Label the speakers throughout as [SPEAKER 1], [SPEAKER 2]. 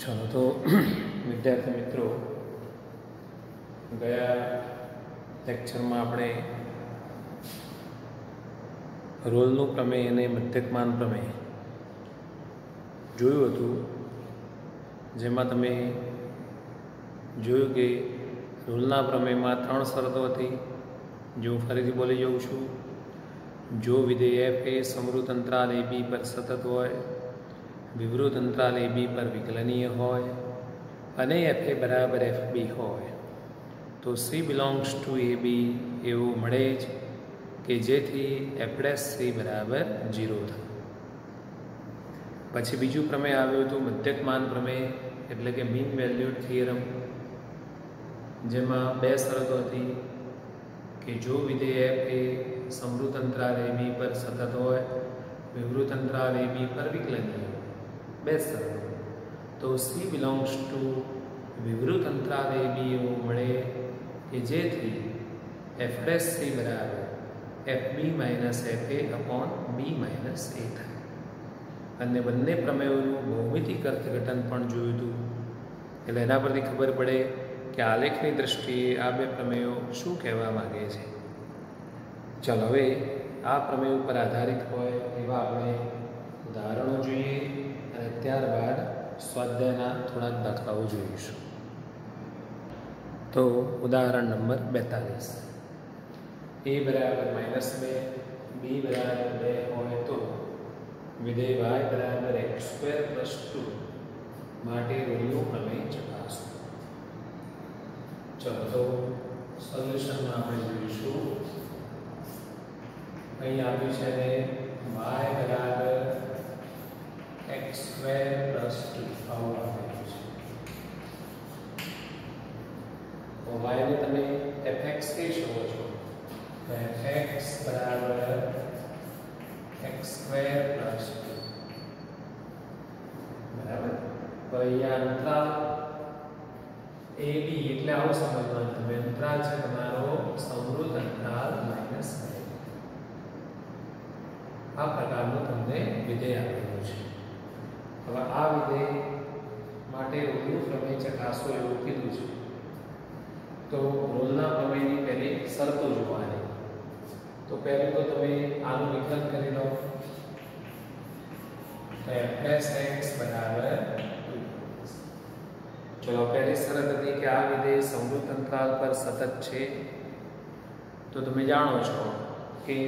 [SPEAKER 1] ચલો તો વિદ્યાર્થી મિત્રો, ગયા લેક્ચરમાં આપણે રોલનું પ્રમેય અને મધ્યકમાન પ્રમેય જોયું હતું. જેમાં તમે જોયું કે રોલના પ્રમેયમાં ત્રણ શરતો હતી. જો હું ફરીથી બોલી જાઉં છું, જો વિધેય એ સમૃદ્ધ અંતરાલ એ બી પર સતત હોય વિવૃત અંતરાલ એ બી પર વિકલનીય હોય, અને એફ એ બરાબર એફ બી હોય, તો C belongs to A B એવું મળે જ કે જેથી એફડેસ સી બરાબર ઝીરો થાય. પછી બીજું પ્રમેય આવ્યું હતું મધ્યકમાન પ્રમેય, એટલે કે મીન વેલ્યુડ થિયરમ જેમાં બે શરતો હતી કે જો વિધેય એફ એ સમૃદ્ધ અંતરાલ એ બી પર સતત હોય વિવૃત અંતરાલ એ બી પર વિકલનીય બે શરતો તો સી બિલોંગ્સ ટુ વિવૃત અંતરાલ એ એવું મળે કે જેથી એફ ડેશ સી બરાબર, F B minus F A upon B minus A થાય. અને બંને પ્રમેયોનું ભૌમિતિક અર્થઘટન પણ જોયું હતું. એટલે એના પરથી ખબર પડે કે આલેખની દ્રષ્ટિએ આ બે પ્રમેયો શું કહેવા માગે છે. ચાલો હવે આ પ્રમેય ઉપર આધારિત હોય એવા આપણે ઉદાહરણો જોઈએ. ત્યારબાદ સ્વાધ્યાયના થોડાક દાખલાઓ જોઈશું. તો ઉદાહરણ નંબર બેતાલીસ. એ બરાબર માઇનસ બે, બી બરાબર બે હોય તો વિધેય વાય બરાબર એક્સ સ્ક્વેર પ્લસ ટુ માટે રોલનું પ્રમેય ચકાસો ચલો તો સોલ્યુશનમાં આપણે જોઈશું. અહીં આપ્યું છે ને વાય બરાબર એક્સ સ્ક્વેર પ્લસ ટુ આવું આપેલું છે તો વાયને તમે એફએક્સ કહી શકો છો તો એફએક્સ બરાબર એક્સ સ્ક્વેર પ્લસ ટુ બરાબર તો અહીંયા અંતરાલ એ બી એટલે આવું સમજવાનું તમે અંતરાલ છે તમારો સમૃદ્ધ અંતરાલ માઇનસ આ પ્રકારનું તમને વિધેય આપેલું છે હવે આ વિધેય માટે રોલનું પ્રમેય ચકાસો એવું કીધું છે. તો રોલના પ્રમેયની પહેલી શરતો જોવાની. તો પહેલું તો તમે આનું વિકલન કરી લો. તો fs બરાબર ચલો, પહેલી શરત હતી કે આ વિધેય સમૃદ્ધ અંતરાલ પર સતત છે. તો તમે જાણો છો કે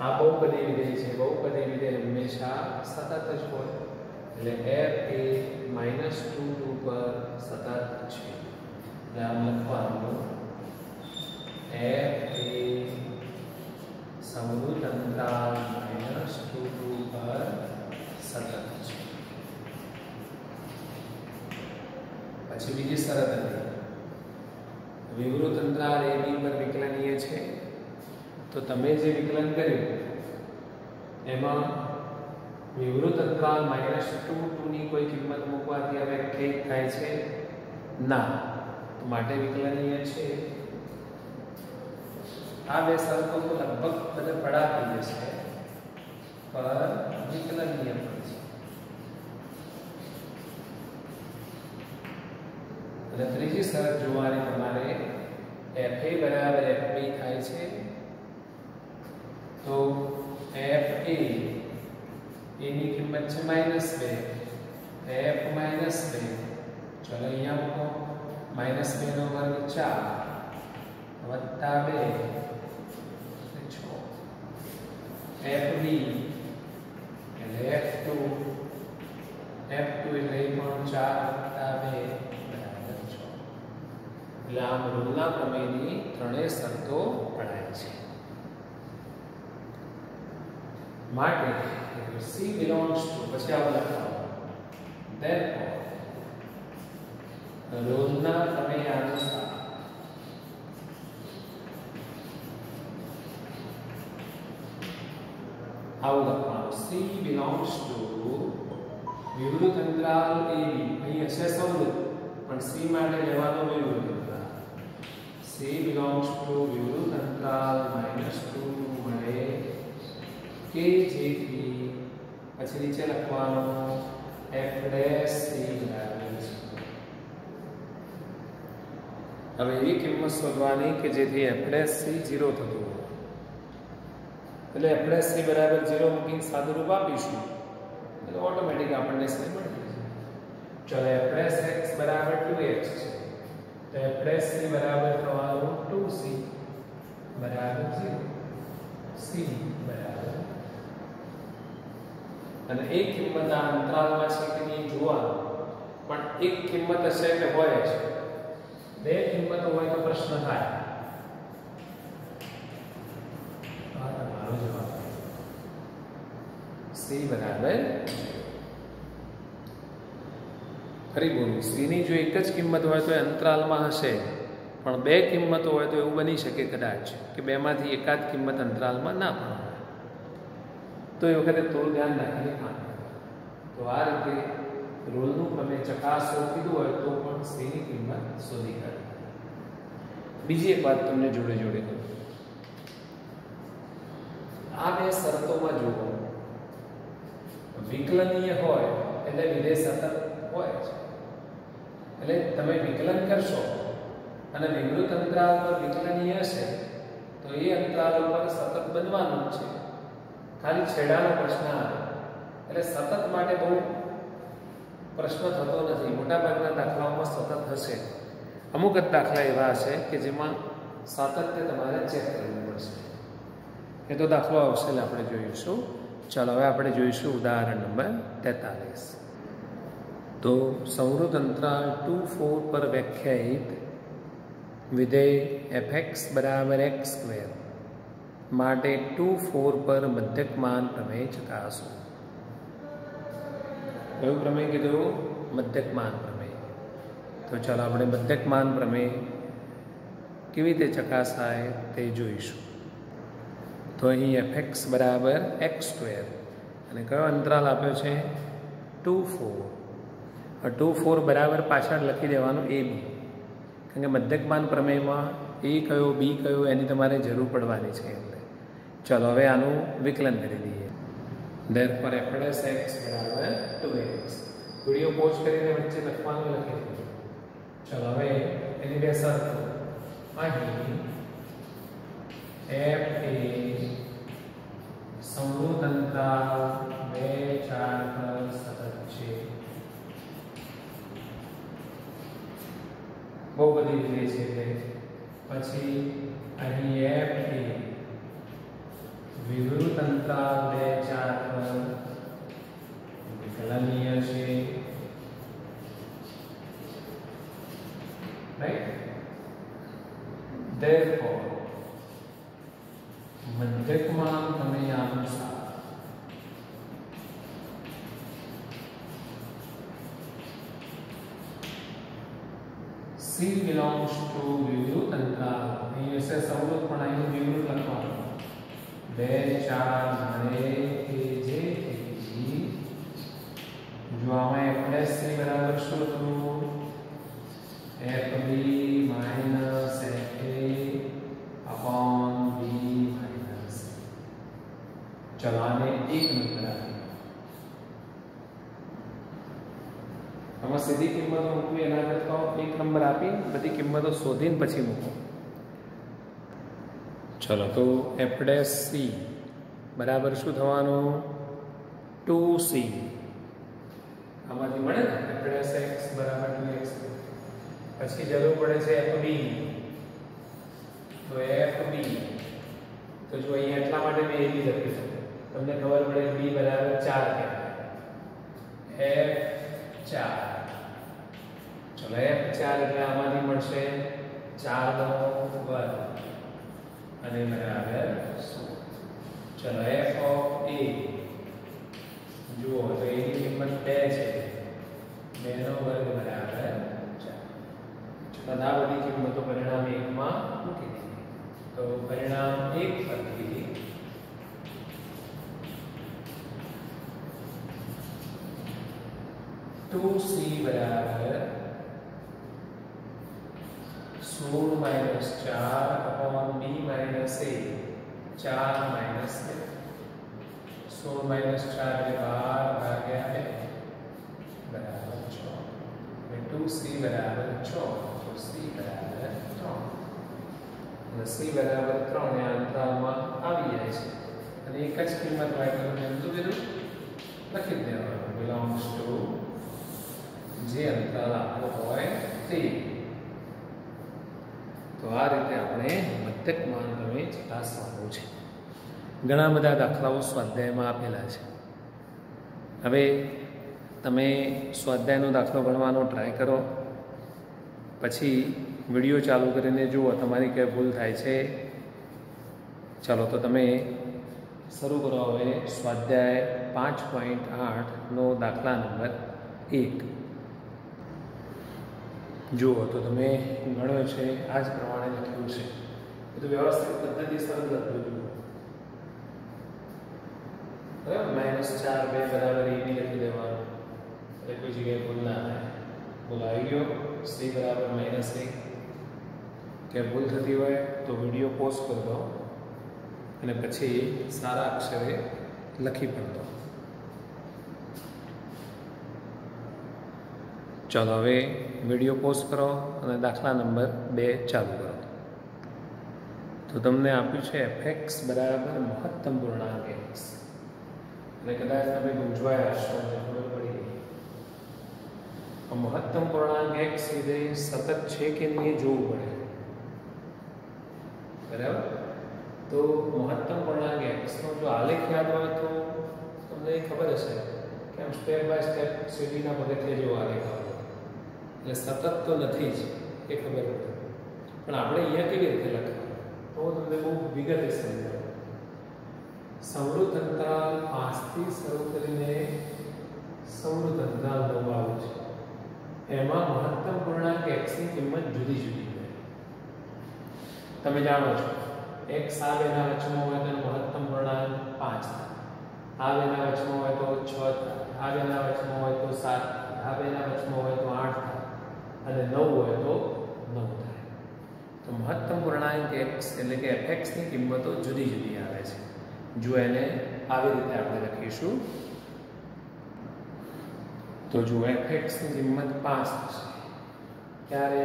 [SPEAKER 1] આ બહુપદી વિધેય છે. બહુપદી વિધેય હંમેશા સતત જ હોય. એટલે f A minus two two પર સતત છે. એટલે આમ લખવાનું f એ સમૃદ્ધ અંતરાલ માઇનસ ટુ ઉપર પર સતત છે. પછી બીજી શરત હતી. વિવૃત અંતરાલ એ બી પર વિકલનીય છે. તો તમે જે વિકલન કર્યું, એમાં વિવૃત અંતરાલ માઇનસ ટુ ટુની કોઈ કિંમત મૂકવાથી હવે કંઈક થાય છે? ના. માટે વિકલનીય છે. આ બે શરતો લગભગ બધા પડા થઈ જશે પર વિકલનીય પણ છે. અને ત્રીજી શરત જોવાની તમારે એફ એ બરાબર એફ બી થાય છે તો એફ એ એની કિંમત છે માઇનસ બે. એફ માઇનસ બે. ચલો અહીંયા મૂકો. માઇનસ બે નો વર્ગ ચાર. વત્તા બે. છ. એફ બી એટલે એફ ટુ એફ ટુ એટલે પણ ચાર વત્તા બે. બરાબર એટલે આમ રોલના પ્રમેયની ત્રણેય શરતો પડાય છે. માટે C belongs to પછી આવું લખવાનું therefore રોલના પ્રમેય અનુસાર આવું લખવાનું C belongs to વિવૃત અંતરાલ AB અહીં હશે સમૃદ્ધ પણ C માટે લેવાનો વિવૃત અંતરાલ C belongs to વિવૃત અંતરાલ -2 મળે કે જેથી પછી નીચે લખવાનો f' છે. હવે એવી કિંમત શોધવાની કે જેથી f' c 0 થતું એટલે f' c બરાબર 0 મૂકીને સાદુરૂપ આપીશું. એટલે ઓટોમેટિક આપણને c મળી જશે ચાલો f' x બરાબર 2x છે. તો f' c બરાબર થવાનું 2c બરાબર 0 c બરાબર અને એક કિંમત આ અંતરાલમાં છે કે નહીં જોવાનું. પણ એક કિંમત હશે કે હોય છે બે કિંમતો હોય તો પ્રશ્ન થાય. આ તમારો જવાબ સી બરાબર? ફરી બોલું સીની જો એક જ કિંમત હોય તો એ અંતરાલમાં હશે. પણ બે કિંમતો હોય તો એવું બની શકે કદાચ, કે બેમાંથી એકાદ કિંમત અંતરાલમાં ના પણ હોય તો એ વખતે થોડું ધ્યાન રાખીને કામ તો આ રીતે રોલનું તમે ચકાસો, કીધું હોય તો પણ સીની કિંમત શોધી કાઢે. બીજી એક વાત તમને જોડે જોડે કહું. આ બે શરતોમાં જુઓ. વિકલનીય હોય એટલે વિધેય સતત હોય છે એટલે તમે વિકલન કરશો અને વિવૃત અંતરાલ પર વિકલનીય હશે, તો એ અંતરાલ પર સતત બનવાનું છે. ખાલી છેડાનો પ્રશ્ન આવે. એટલે સતત માટે બહુ પ્રશ્ન થતો નથી. મોટાભાગના દાખલાઓમાં સતત હશે. અમુક જ દાખલા એવા હશે કે જેમાં સાતત્ય તમારે ચેક કરવું પડશે. એ તો દાખલો આવશે આપણે જોઈશું. ચાલો, હવે આપણે જોઈશું ઉદાહરણ નંબર તેતાલીસ. તો સૌરતંત્ર અંતરાલ ટુ ફોર પર વ્યાખ્યાયિત વિધેય એફ એક્સ બરાબર એક્સ સ્ક્વેર. માટે ટુ ફોર પર મધ્યકમાન પ્રમેય ચકાસો. કયું પ્રમેય કીધું? મધ્યકમાન પ્રમેય. તો ચાલો આપણે મધ્યકમાન પ્રમેય કેવી રીતે ચકાસાય તે જોઈશું. તો અહીં એફ એક્સ બરાબર એક્સ સ્ક્વેર અને કયો અંતરાલ આપ્યો છે? Two four. ટુ ફોર બરાબર પાછળ લખી દેવાનું એ બી. કારણ કે મધ્યકમાન પ્રમેયમાં એ કયો, બી કયો એની તમારે જરૂર પડવાની છે. ચલો, હવે આનું વિકલન કરી દઈએ દેર પર એફડેસ એક્સ બરાબર ટુ એક્સ વીડિયો પોઝ કરીને વચ્ચે લખવાનું લખી દીધું ચલો, હવે એની બે શરતો. અહીં એફ એ અંતરાલ બે ચાર પર સતત છે. બહુ બધી રીતે છે પછી અહીં એફ એ વિવૃત અંતરાલ બે ચાર પર વિકલનીય છે રાઈટ therefore મધ્યકમાં પ્રમેય અનુસાર C belongs to વિવૃત અંતરાલ અહીં હશે સવૃત પણ અહીં વિવૃત લખવાનું બે ચાર મળે કે જે જો આમાં f પ્લસ c બરાબર શું હતું fb minus fa upon b minus ચલો આને એક નંબર આપીએ આમાં સીધી કિંમતો મૂકવી એના કરતા એક નંબર આપી બધી કિંમતો શોધીને પછી મૂકો ચલો તો એફ ડેશ સી બરાબર શું થવાનું? ટુ સી આમાંથી મળે ને? પ્લસ એક્સ બરાબર ટુ એક્સ પછી જરૂર પડે છે એફ બી તો એફ બી તો જો અહીંયા એટલા માટે મેં એવી લખ્યું છે. તમને ખબર પડે બી બરાબર ચાર એફ ચાર. ચલો એફ ચાર એટલે આમાંથી મળશે ચાર નો વર્ગ. અને બરાબર ચલો એફ ઓફ એ જુઓ તો એની કિંમત બે છે. બે નો વર્ગ બરાબર ચાર. ચલો આ બધી કિંમતો પરિણામ એકમાં મૂકી દીધી. તો પરિણામ એક પરથી ટુ સી બરાબર સોળ માઇનસ ચાર અપોન બી માઇનસ એ ચાર માઇનસ બે સોળ માઇનસ ચાર એટલે બાર ભાગ્યા બે બરાબર છ ટુ સી બરાબર છ તો સી બરાબર ત્રણ અને સી બરાબર ત્રણ એ અંતરાલમાં આવી જાય છે અને એક જ કિંમત હોય તો તમે બધું લખી દેવાનું બિલોંગ્સ ટુ જે અંતરાલ આપવો હોય તે તો આ રીતે આપણે મધ્યક માનવે ચકાસવાનું છે. ઘણા બધા દાખલાઓ સ્વાધ્યાયમાં આપેલા છે. હવે તમે સ્વાધ્યાયનો દાખલો ગણવાનો ટ્રાય કરો, પછી વીડિયો ચાલુ કરીને જુઓ, તમારી ક્યાં ભૂલ થાય છે, ચાલો તો તમે શરૂ કરો હવે સ્વાધ્યાય પાંચ પોઈન્ટ આઠનો દાખલા નંબર એક. જુઓ તો તમે ગણ્યો છે, આ જ પ્રમાણે લખ્યું છે. બધું વ્યવસ્થિત પદ્ધતિસર લખ્યું જુઓ બરાબર માઇનસ ચાર બે બરાબર એ બી લખી દેવાનું એટલે કોઈ જગ્યાએ ભૂલ ના ભૂલ આવી ગયો સી બરાબર માઇનસ એક કે ભૂલ થતી હોય તો વીડિયો પોઝ કરી દો અને પછી સારા અક્ષરે લખી પણ દો ચાલો હવે વીડિયો પોઝ કરો અને દાખલા નંબર બે ચાલુ કરો તો તમને આપ્યું છે એફએક્સ બરાબર મહત્તમ પૂર્ણાંક એક્સ અને કદાચ તમે ગુંજવાયા હશો ખબર પડી મહત્તમ પૂર્ણાંક એક્સ વિધેય સતત છે કે નહીં એ જોવું પડે. બરાબર? તો મહત્તમ પૂર્ણાંક એક્સનો જો આલેખ યાદ હોય તો તમને ખબર હશે કે આમ સ્ટેપ બાય સ્ટેપ સીડીના પગથિયા જેવો આલેખ આવે. એટલે સતત તો નથી જ, એ ખબર પડે. પણ આપણે અહીંયા કેવી રીતે લખવાનું તો તમને બહુ વિગતે સમજાવું અંતરાલ પાંચથી શરૂ કરીને અંતરાલ નવ છે. એમાં મહત્તમ પૂર્ણાંક એક્સની કિંમત જુદી જુદી હોય. તમે જાણો છો એક્સ આ બેના વચમાં હોય તો મહત્તમ પૂર્ણાંક પાંચ આ બેના વચમાં હોય તો છ આ બેના વચમાં હોય તો સાત આ બેના વચમાં હોય તો આઠ અને નવ હોય તો તો મહત્તમ પૂર્ણાંક એક્સ એટલે કે એફએક્સની કિંમતો જુદી જુદી આવે છે. જો એને આવી રીતે આપણે લખીશું. તો જો એફએક્સની કિંમત પાંચ થશે. ત્યારે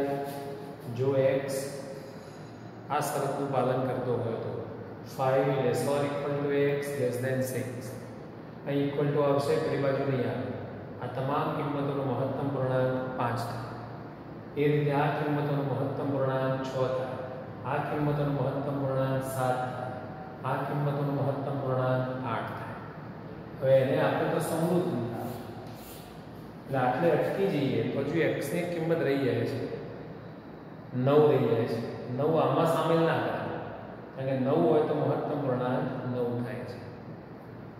[SPEAKER 1] જો એક્સ આ શરતનું પાલન કરતો હોય તો five less or equal to x less than six અહીં ઇક્વલ ટુ આવશે, પેલી બાજુ નહીં આવે. આ તમામ કિંમતોનો મહત્તમ પૂર્ણાંક પાંચ થાય એ રીતે આ કિંમતોનો મહત્તમ પૂર્ણાંક છ થાય. આ કિંમતોનો મહત્તમ પૂર્ણાંક સાત થાય. આ કિંમતોનો મહત્તમ પૂર્ણાંક આઠ થાય. હવે એને આપણે તો સમૃદ્ધ એટલે આટલે અટકી જઈએ, તો હજુ એક્સની કિંમત રહી જાય છે. નવ રહી જાય છે. નવ આમાં સામેલ ના થાય. કારણ કે નવ હોય તો મહત્તમ પૂર્ણાંક નવ થાય છે.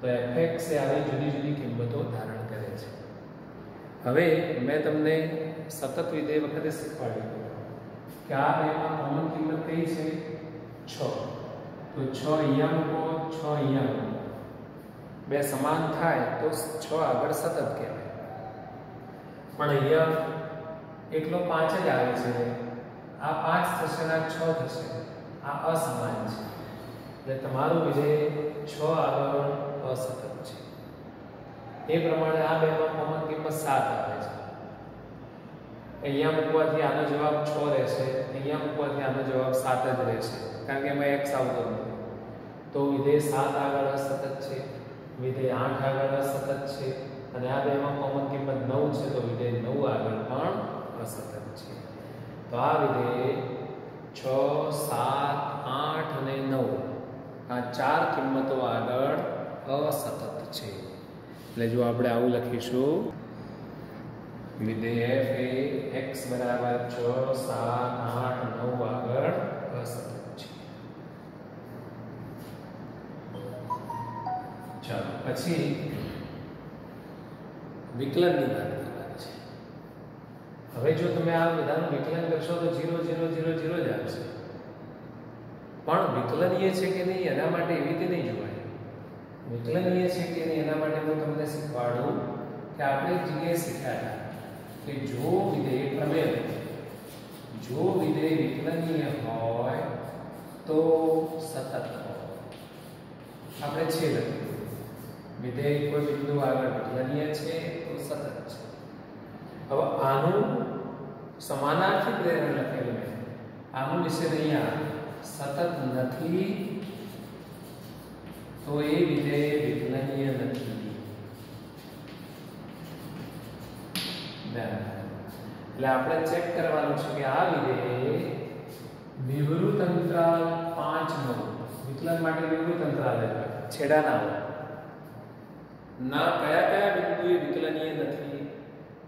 [SPEAKER 1] તો એફએક્સ એ આવી જુદી જુદી કિંમતો ધારણ કરે છે. હવે મેં તમને સતત વિધેય વખતે શીખવાડ્યું કે આ બેમાં કોમન કિંમત કઈ છે? છ. તો છ અહીંયા મૂકો, છ અહીંયા મૂકો. બે સમાન થાય તો છ આગળ સતત કહેવાય. પણ અહીંયા એકલો પાંચ જ આવે છે. આ પાંચ થશે ને છ થશે. આ અસમાન છે. એટલે તમારું વિજય છ આગળ અસતત છે. એ પ્રમાણે આ બેમાં કોમન કિંમત સાત આવે છે. અહીંયા મૂકવાથી આનો જવાબ છ રહેશે, અહીંયા મૂકવાથી આનો જવાબ સાત જ રહેશે. કારણ કે એમાં એક્સ આવતો નથી તો વિધેય સાત આગળ સતત છે, વિધેય આઠ આગળ સતત છે, અને આ બેમાં કોમન કિંમત નવ છે, તો વિધેય નવ આગળ પણ અસતત છે. તો આ વિધેય છ, સાત, આઠ અને નવ આ ચાર કિંમતો આગળ અસતત છે. એટલે જો આપણે આવું લખીશું વિધેય f એ x બરાબર છ સાત આઠ નવ આગળ અસતત છે ચાલો પછી વિકલનની વાત કરવાની છે હવે જો તમે આ બધાનું વિકલન કરશો તો ઝીરો ઝીરો ઝીરો ઝીરો જ આવશે પણ વિકલનીય છે કે નહીં એના માટે એવી રીતે નહીં જોવાય વિકલનીય છે કે નહીં એના માટે હું તમને શીખવાડું કે આપણે જગ્યાએ શીખ્યા હતા કે જો વિધેય પ્રમેય જો વિધેય વિકલનીય હોય તો સતત હોય આપણે છે લખ્યું વિધેય કોઈ બિંદુ આગળ વિકલનીય છે તો સતત છે હવે આનું સમાનાર્થી પ્રેરણ લખેલું છે આનું નિષેધ અહીંયા સતત નથી તો એ વિધેય વિકલનીય નથી એટલે આપણે ચેક કરવાનું છે કે આ વિધેય વિવૃત અંતરાલ પાંચ નો વિકલન માટે વિવૃત અંતરાલ છેડાના હોય. ના કયા કયા બિંદુએ વિકલનીય નથી?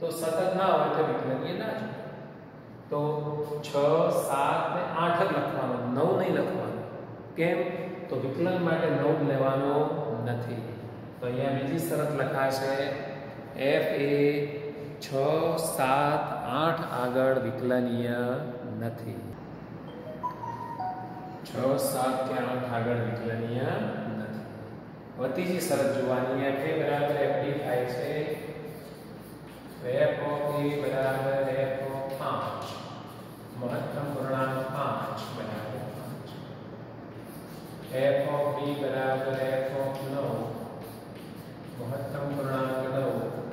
[SPEAKER 1] તો સતત ના હોય તો વિકલનીય ના જ તો છ, સાત ને આઠ જ લખવાનું, નવ નહીં લખવાનું. કેમ? તો વિકલન માટે નવ લેવાનો નથી. તો અહીંયા બીજી શરત લખાશે એફ એ છ, સાત, આઠ આગળ વિકલનીય નથી. છ, સાત કે આઠ આગળ વિકલનીય નથી. હવે ત્રીજી શરત જોવાની એફ બરાબર એફ થાય છે. એફ ઓફ એ બરાબર એફ ઓફ પાંચ. મહત્તમ પૂર્ણાંક પાંચ બરાબર પાંચ. એફ ઓફ બી બરાબર એફ ઓફ નવ. મહત્તમ પૂર્ણાંક નવ.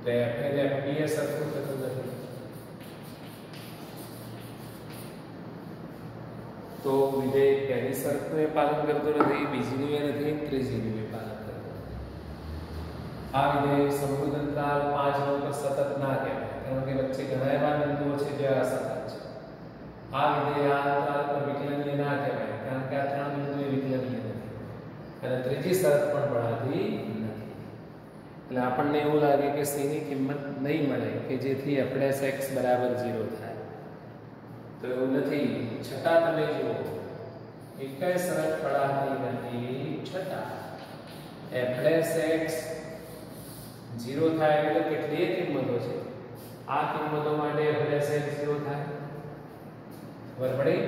[SPEAKER 1] તો એફ એ એફ બી એ સરખું થતું નથી તો વિધેય પહેલી શરતનું એ પાલન કરતું નથી બીજીનું એ નથી ત્રીજીનું એ પાલન કરતું નથી આ વિધેય સમૃદ્ધ અંતરાલ પાંચ નવ પર સતત ના કહેવાય કારણ કે વચ્ચે ઘણા એવા બિંદુઓ છે જે અસતત છે આ વિધેય આ અંતરાલ પર વિકલનીય ના કહેવાય કારણ કે આ ત્રણ બિંદુએ વિકલનીય નથી અને ત્રીજી શરત પણ પડાતી નથી એટલે આપણને એવું લાગે કે c ની કિંમત નહીં મળે, કે જેથી f x બરાબર 0 થાય. તો એવું નથી. છતાં તમે જુઓ, એકેય શરત પડાતી નથી, છતાં f x 0 થાય એટલે કેટલી કિંમતો છે. આ કિંમતો માટે f x 0 થાય. ખબર પડી?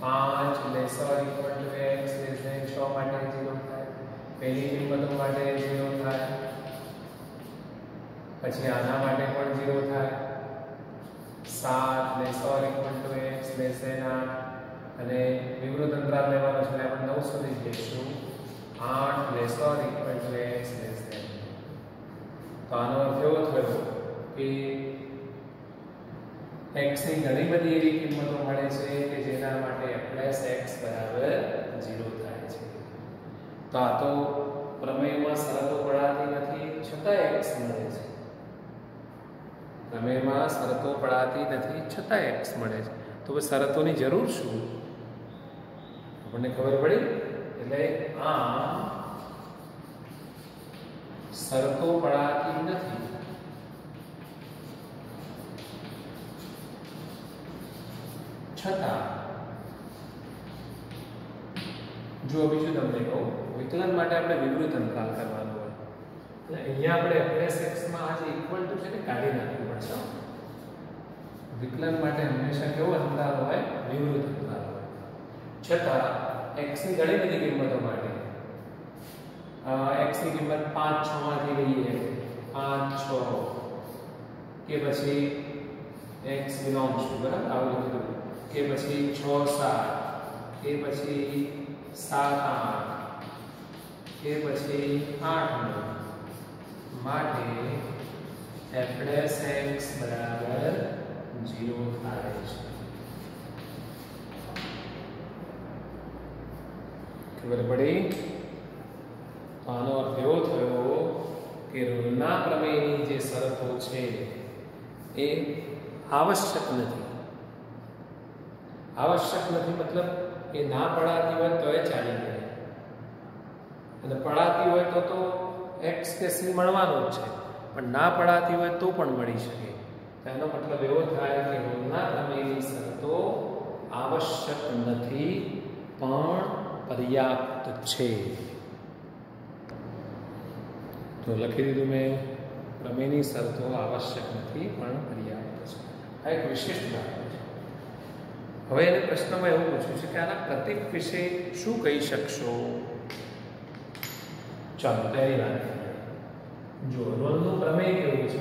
[SPEAKER 1] 5 lesser equal to x less than 6 માટે 0 થાય પહેલી કિંમતો માટે 0 થાય. પછી આના માટે પણ 0 થાય. 7 લેસર ઇક્વલ ટુ x ને ધેન 8 અને વિવૃત અંતરાલ લેવાનો છે એટલે આપણે 9 સુધી જઈશું 8 લેસર ઇક્વલ ટુ x ને ધેન તો આનો અર્થ એવો થયો કે x ની ઘણી બધી એવી કિંમતો મળે છે કે જેના માટે x બરાબર 0 થાય. તો આ તો પ્રમેયમાં શરતો પડાતી નથી છતાં x મળે છે. પ્રમેયમાં શરતો પડાતી નથી છતાં x મળે છે. તો હવે શરતોની જરૂર શું? આપણને ખબર પડી? એટલે આ શરતો પડાતી નથી. છતાં, જો બીજું તમને કહું વિકલન માટે આપણે વિવૃત અંતરાલ કરવાનો હોય. એટલે અહીંયા આપણે fs માં આ જે ઇક્વલ ટુ છે ને કાઢી નાખવું પડશે વિકલન માટે હંમેશા કેવો અંતરાલ હોય? વિવૃત અંતરાલ હોય. છતાં, x ની ઘણી બધી કિંમતો માટે. x ની કિંમત 5 6 માંથી લઈએ 5 6 કે પછી x બિલોંગ્સ ટુ બરાબર? આવું લખ્યું કે પછી 6 7 કે પછી 7 8 કે પછી 8 9 માટે f x બરાબર 0 થાય છે. ખબર પડી? તો આનો અર્થ એવો થયો કે ઋણના પ્રમેયની જે શરતો છે એ આવશ્યક નથી. આવશ્યક નથી મતલબ એ ના પડાતી હોય તો એ ચાલી જાય અને પડાતી હોય તો તો એક્સ કે સી મળવાનું જ છે. પણ ના પડાતી હોય તો પણ મળી શકે. એનો મતલબ એવો થાય કે ના પ્રમેયની શરતો આવશ્યક નથી, પણ પર્યાપ્ત છે. તો લખી દીધું મેં પ્રમેયની શરતો આવશ્યક નથી, પણ પર્યાપ્ત છે. આ એક વિશિષ્ટ દાખલો છે. હવે એને પ્રશ્નમાં એવું પૂછ્યું છે કે આના પ્રતિક વિશે શું કહી શકશો? ચાલો પહેલી વાત જો રોલનું પ્રમેય કેવું છે?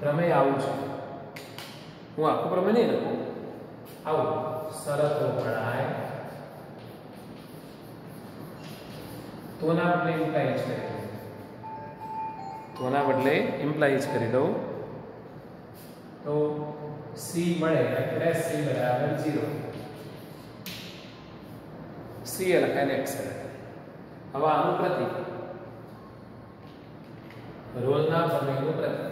[SPEAKER 1] પ્રમેય આવું છે. હું આખું પ્રમેય નહીં લખું? આવું. શરતો પડાય. તોના બદલે ઇમ્પ્લાઇઝ કરી તોના બદલે ઇમ્પ્લાઇઝ કરી દઉં. તો સી મળે, એટલે સી બરાબર ઝીરો સી એ લખાય એક્સ હવે આનું પ્રતિક. રોલના પ્રમેયનું પ્રતિક.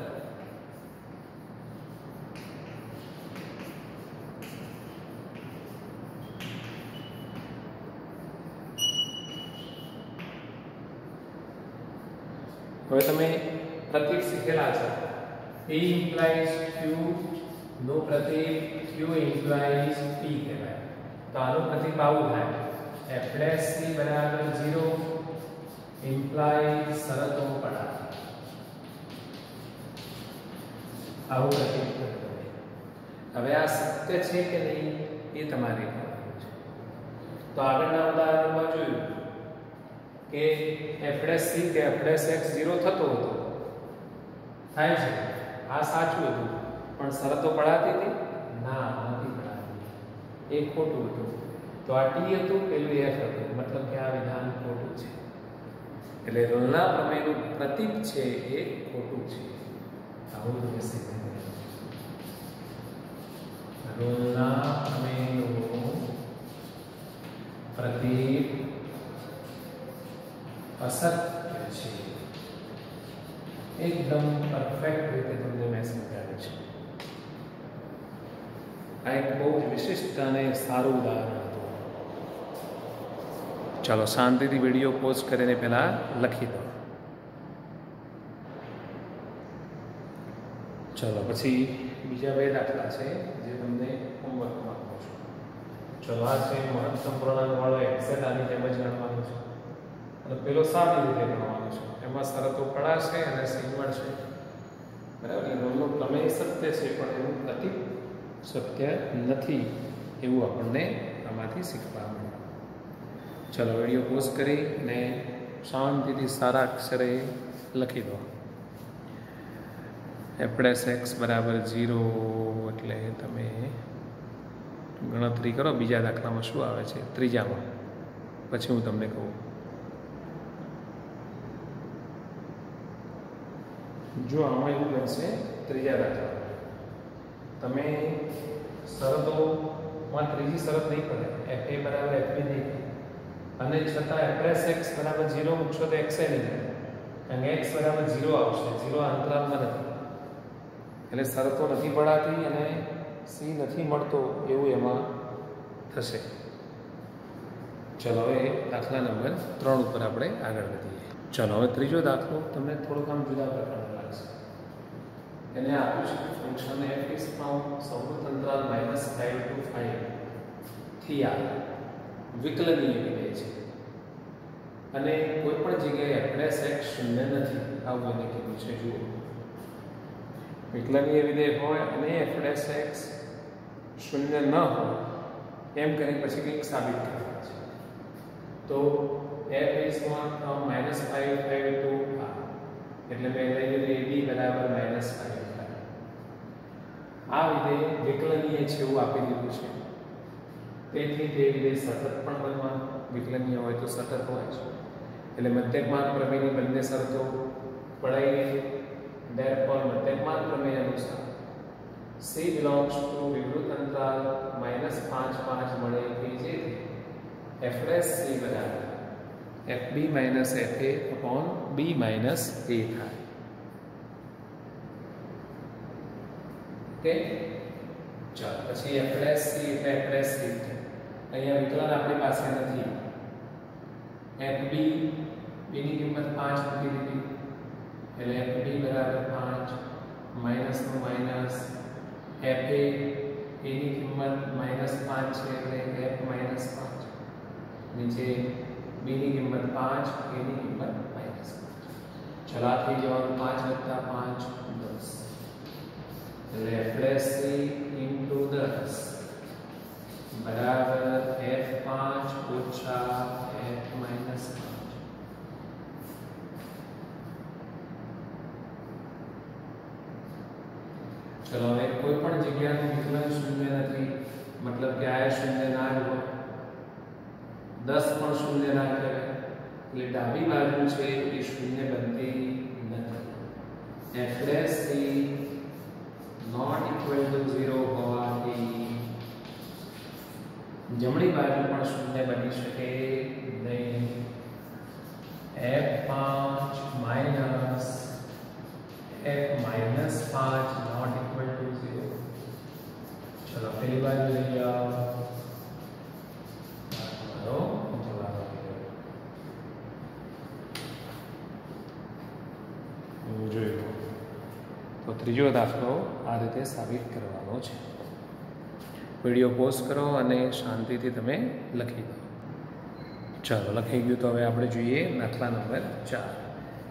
[SPEAKER 1] હવે તમે પ્રતિક શીખેલા છો. એ ઇમ્પ્લાઇઝ ક્યુ નો પ્રતિક ક્યુ ઇમ્પ્લાઇઝ P કહેવાય. તો આનું પ્રતિક આવું થાય. એફ ડેશ સી બરાબર 0 ઇમ્પ્લાઇઝ શરતો પડા આવું પ્રતીક હવે આ સત્ય છે કે નહીં એ તમારે તો આગળના ઉદાહરણમાં જોયું કે f c કે f x 0 થતો હતો. થાય છે. આ સાચું હતું. પણ શરતો પડાતી હતી? ના નથી પડાતી. એ ખોટું હતું. તો આ ટી હતું પેલું એફ હતું? મતલબ કે આ વિધાન ખોટું છે. એટલે રોલના પ્રમેયનું પ્રતીક છે એ ખોટું છે. આવું તમે રહેશે રોલના પ્રમેયનું પ્રતીક અસત્ય છે. એકદમ પરફેક્ટ રીતે તમને મેં સમજાવ્યું છે. આ એક બહુ જ વિશિષ્ટ અને સારું ઉદાહરણ ચાલો શાંતિથી વીડિયો પોઝ કરીને પહેલાં લખી દો. ચલો, પછી બીજા બે દાખલા છે જે તમને હોમવર્કમાં આપું છું. ચલો, આ છે મહત્તમ પૂર્ણાંકવાળો એક્ઝેક્ટ આની જેમ જ ગણવાનો છે. અને પેલો સારી રીતે ગણવાનો છે. એમાં શરતો પડાશે અને સિંહ છે. બરાબર? રોલનો પ્રમેય સત્ય છે, પણ એવું નથી સત્ય નથી એવું આપણને આમાંથી શીખવા મળ્યું ચલો વીડિયો પોઝ કરી અને શાંતિથી સારા અક્ષરે લખી દો. એપ્રેસ એક્સ બરાબર ઝીરો એટલે તમે ગણતરી કરો. બીજા દાખલામાં શું આવે છે? ત્રીજામાં. પછી હું તમને કહું. જો આમાં એવું બનશે, ત્રીજા દાખલા તમે શરતોમાં ત્રીજી શરત નહીં પડે. એફ એ બરાબર એફ બી નહીં. અને છતાં એફએસ એક્સ બરાબર ઝીરો મૂકશો તો એક્સ નહીં કારણ કે એક્સ બરાબર ઝીરો આવશે. ઝીરો અંતરાલમાં નથી. એટલે શરતો નથી પડાતી અને સી નથી મળતો એવું એમાં થશે. ચલો હવે દાખલા નંબર ત્રણ ઉપર આપણે આગળ વધીએ. ચલો હવે ત્રીજો દાખલો તમને થોડુંક આમ જુદા પ્રકારનો લાગશે. એને આપ્યું છે ફંક્શન એફ ઇઝ ફ્રોમ સમૃદ્ધ અંતરાલ માઇનસ ફાઈવ ટુ ફાઈવથી આ વિકલનીય અને કોઈ પણ જગ્યાએ એફએસ એક્સ શૂન્ય નથી. આવું એને કીધું છે. જુઓ. વિકલનીય વિધેય હોય અને એફએસ એક્સ શૂન્ય ન હોય, એમ કરીને પછી કંઈક સાબિત કરવાનું છે. તો f is minus five five two એટલે મેં લઈ લીધું એ બી બરાબર માઇનસ ફાઈવ આ વિધેય વિકલનીય છે એવું આપી દીધું છે. તેથી તે વિધેય સતત પણ બનવાનું, વિકલનીય હોય તો સતત હોય છે. એટલે મધ્યકમાન પ્રમેયની બંને શરતો પડાઈ ગઈ therefore મધ્યકમાન પ્રમેય અનુસાર. c belongs to વિવૃત અંતરાલ માઇનસ પાંચ પાંચ મળે કે જેથી f c બરાબર. fb minus fa upon b minus a થાય. ઓકે? ચાલો, પછી f c એટલે f c અહીંયા વિકલન આપણી પાસે નથી. fb b ની કિંમત 5 મૂકી દીધી એટલે fb બરાબર 5 માઇનસનું માઇનસ fa a ની કિંમત માઇનસ 5 છે એટલે f માઇનસ 5 નીચે b ની કિંમત 5 a ની કિંમત માઇનસ 5 ચલો આ થઈ જવાનું 5 વત્તા 5 10 એટલે f c ઇન્ટુ 10 બરાબર f5 ઓછા f માઇનસ 5 ચલો હવે કોઈ પણ જગ્યાનું વિકલન શૂન્ય નથી. મતલબ કે આ શૂન્ય ના હોય. દસ પણ શૂન્ય ના કહેવાય. એટલે ડાબી બાજુ છે એ શૂન્ય બનતી નથી. એફ ડેશથી નોટ ઇક્વલ ટુ ઝીરો હોવાથી જમણી બાજુ પણ શૂન્ય બની શકે નહીં. એફ પાંચ માઇનસ f માઇનસ પાંચ નોટ ઇક્વલ ટુ ઝીરો चलो, पहली बार ले लिया તો ત્રીજો દાખલો આ રીતે સાબિત કરવાનો છે વીડિયો પોઝ કરો અને શાંતિથી તમે લખી દો। ચાલો લખાઈ ગયું તો હવે આપણે જોઈએ દાખલા નંબર ચાર।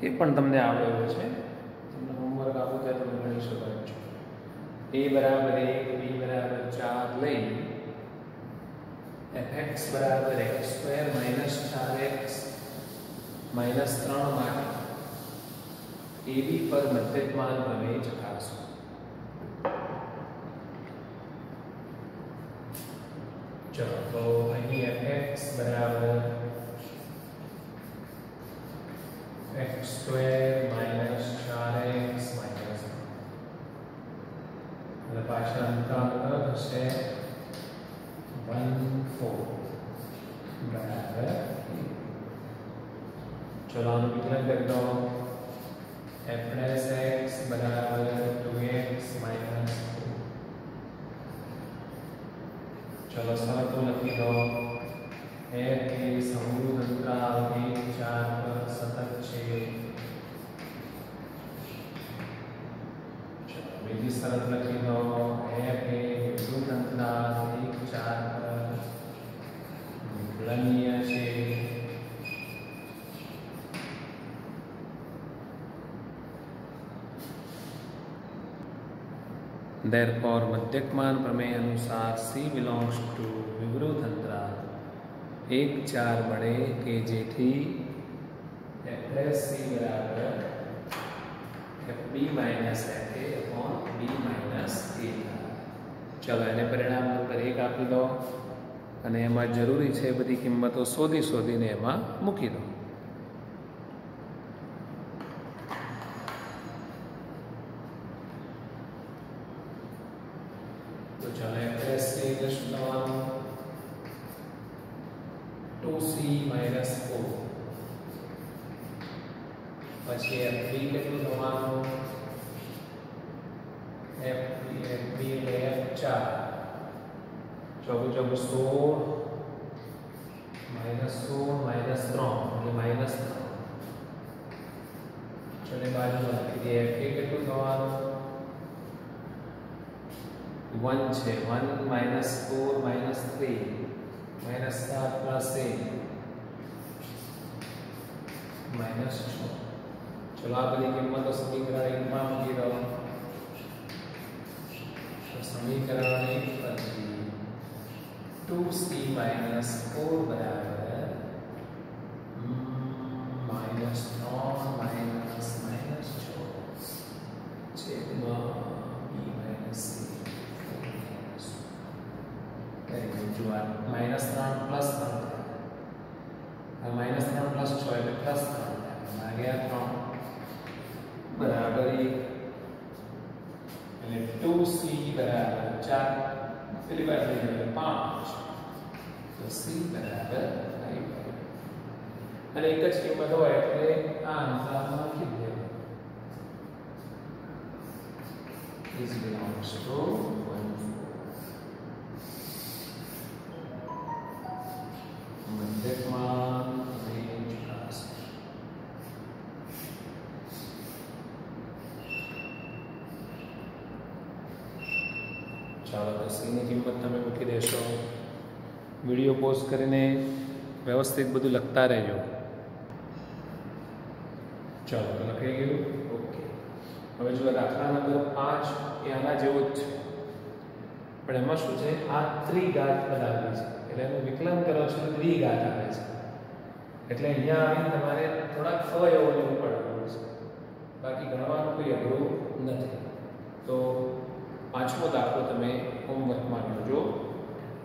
[SPEAKER 1] એ પણ તમને આવડે એવો છે તમને હોમવર્ક આપું ત્યાં તમે ગણી શકો એમ છો એ બરાબર એક બી બરાબર ચાર લઈ એફ એક્સ બરાબર એક્સ સ્ક્વેર માઇનસ ચાર એક્સ માઇનસ ત્રણ માટે એબી પર મધ્યકમાન પ્રમેય ચકાસો ચલો તો અહીં fx બરાબર x સ્ક્વેર માઇનસ ચાર એક્સ માઇનસ અને પાછળ અંતરાલ થશે વન ફોર બરાબર ચલો આનું વિકલન કરી દો f dash x બરાબર 2x માઇનસ ચલો શરતો લખી દો f એ સમૃદ્ધ અંતરાલ 1 4 પર સતત છે ચલો બીજી શરત લખી દો f એ વિરુદ્ધ અંતરાલ 1 4 પર વિકલનીય છે Therefore, મધ્યકમાન પ્રમેય અનુસાર belongs to વિવૃત અંતરાલ એક ચાર મળે કે જેથી fc બરાબર fb minus a upon b minus a ચલો એને પરિણામ નંબર એક આપી દો અને એમાં જરૂરી છે બધી કિંમતો શોધી શોધીને એમાં મૂકી દો તો ચાલો એફએસ ને એટલે શું થવાનું 2c 4 પછી fb કેટલું થવાનું fb fb એટલે f4 ચોગુ ચોગુ 16 માઇનસ 16 માઇનસ 3 એટલે માઇનસ 3 ચલે બાજુમાં લખી દઈએ fa કેટલું થવાનું 1 છે 1 minus 4 minus 3 minus 7 plus 8 minus 6 ચલો આ બધી કિંમતો સમીકરણ એકમાં મૂકી દો તો સમીકરણ પછી ટુ 2c માઇનસ 4 બરાબર માઇનસ 3 માઇનસ માઇનસ 6 છેદમાં b માઇનસ c માઇનસ ત્રણ પ્લસ ત્રણ માઇનસ ત્રણ પ્લસ છ એટલે પ્લસ ત્રણ ભાગ્યા ત્રણ બરાબર એક એટલે ટુ સી બરાબર ચાર પેલી બાજુ એટલે પાંચ તો સી બરાબર અને એક જ કિંમત હોય એટલે આ અંતરાલમાં લખી દેવું This belongs to one કરીને વ્યવસ્થિત બધું લખતા રહેજો. ચાલો લખાઈ ગયું ઓકે. હવે જો દાખલા નંબર પાંચ એ આના જેવો જ છે. પણ એમાં શું છે? આ ત્રિઘાત આવેલી છે. એટલે એનું વિકલન કરો છો દ્વિઘાત આવે છે. એટલે અહીંયા આવીને તમારે થોડાક અવયવો લેવું પડવાનું છે. બાકી ગણવાનું કોઈ અઘરું નથી. તો પાંચમો દાખલો તમે હોમવર્કમાં જોજો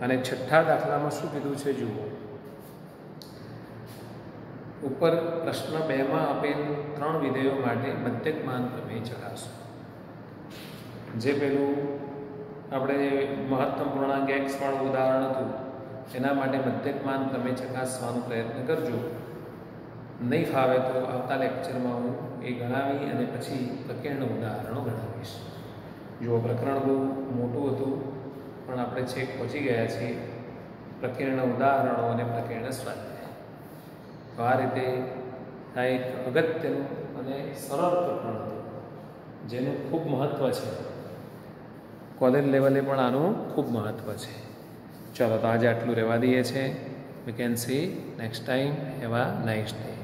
[SPEAKER 1] અને છઠ્ઠા દાખલામાં શું કીધું છે જુઓ. ઉપર પ્રશ્ન બેમાં આપેલ ત્રણ વિધેયો માટે મધ્યકમાન પ્રમેય ચકાસો જે પેલું આપણે મહત્તમ પૂર્ણાંક એક્સ વાળું ઉદાહરણ હતું, એના માટે મધ્યકમાન પ્રમેય ચકાસવાનો પ્રયત્ન કરજો. નહીં ફાવે તો આવતા લેક્ચરમાં હું એ ગણાવી અને પછી પ્રકીર્ણ ઉદાહરણો ગણાવીશ. જુઓ, પ્રકરણ બહુ મોટું હતું. પણ આપણે છેક પહોંચી ગયા છીએ પ્રકીર્ણ ઉદાહરણો અને પ્રકીર્ણ સ્વાધ્યાય. તો આ રીતે આ એક અગત્યનું અને સરળ પ્રકરણ હતું, જેનું ખૂબ મહત્ત્વ છે. કોલેજ લેવલે પણ આનું ખૂબ મહત્ત્વ છે. ચાલો તો આજે આટલું રહેવા દઈએ છે we can see next time have a nice day